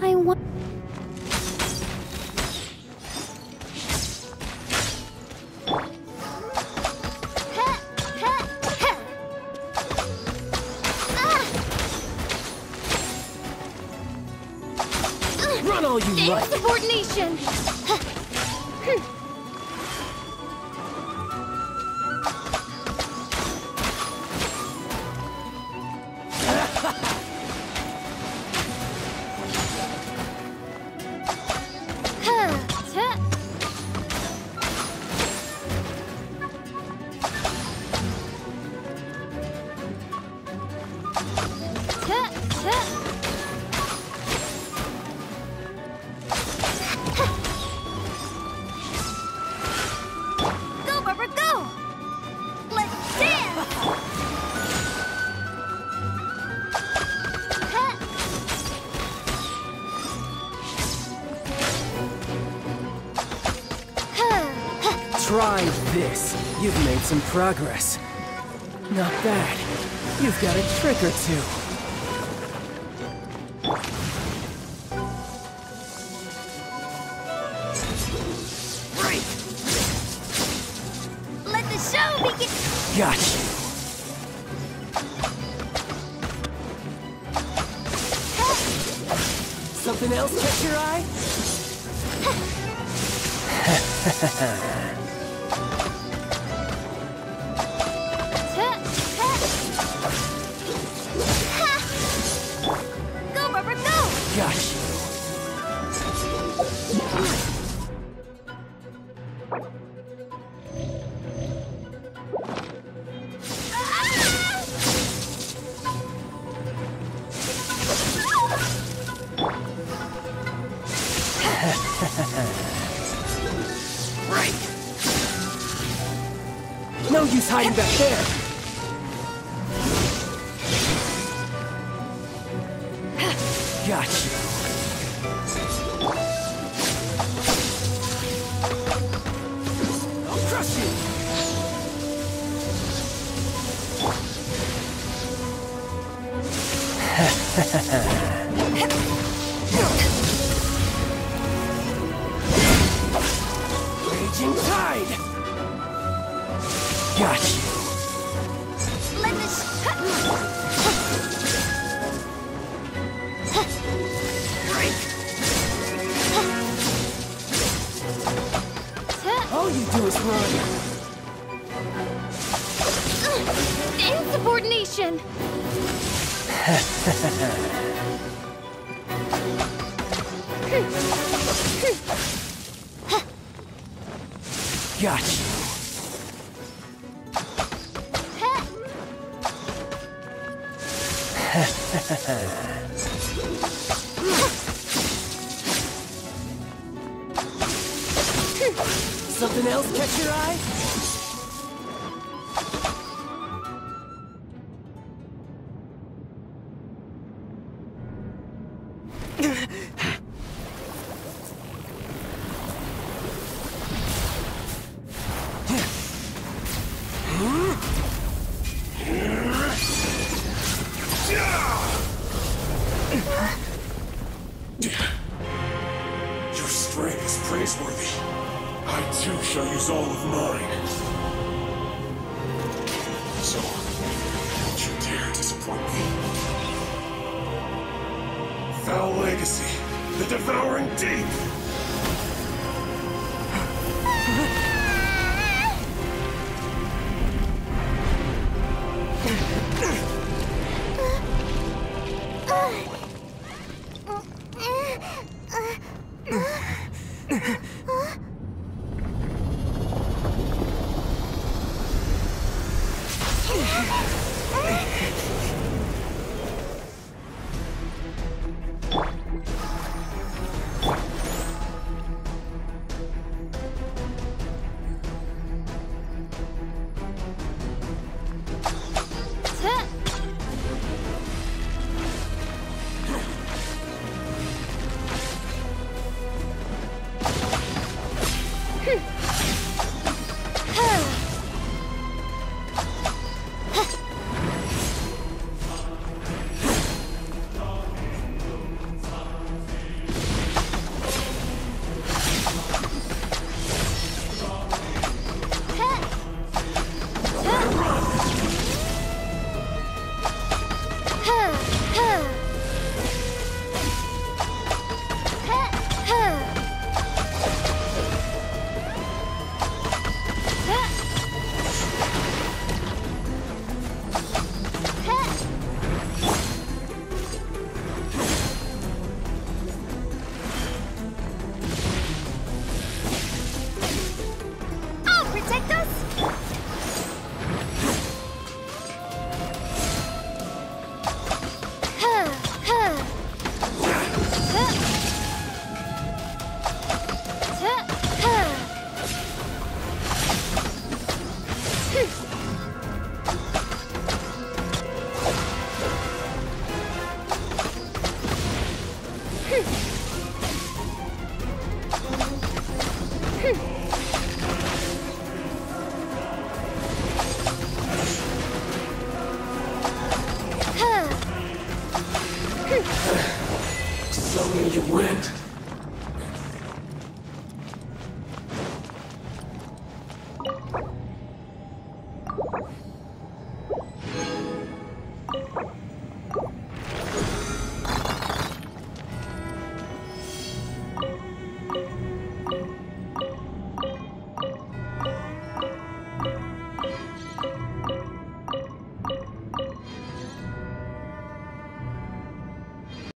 I want. Run all you like! Insubordination! Try this. You've made some progress. Not bad. You've got a trick or two. Right! Let the show begin! Gotcha. Something else catch your eye? No use hiding back there. Gotcha. Gotcha. Let the All you do is run. Insubordination! Gotcha. Something else catch your eye? Strength is praiseworthy. I too shall use all of mine. So, don't you dare disappoint me. Foul Legacy, the Devouring Deep! Hmph!